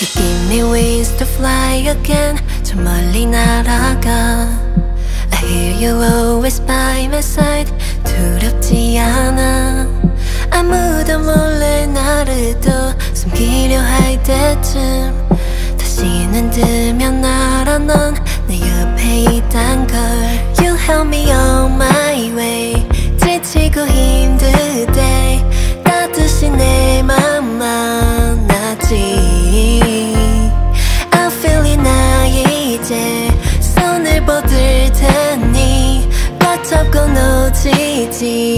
many ways to fly again 저 멀리 날아가 I hear you always by my side 두렵지 않아 아무도 몰래 나를 또 숨기려 할 때쯤 다시는 들면 알아 넌 내 옆에 있단 걸 You help me on my way 지치고 힘들 때 TT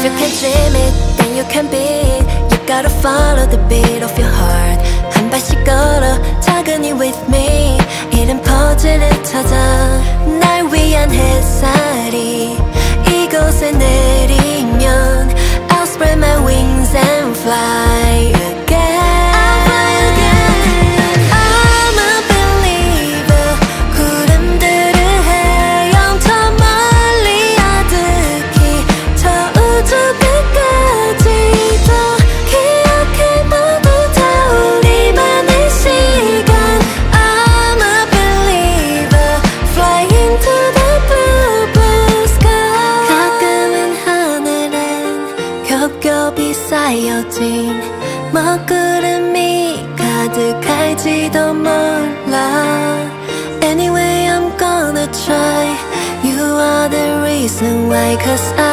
If you can dream it then you can be it You gotta follow the beat of your heart 한 발씩 걸어 쌓여진 먹구름이 가득할지도 몰라 Anyway I'm gonna try You are the reason why Cause I, I,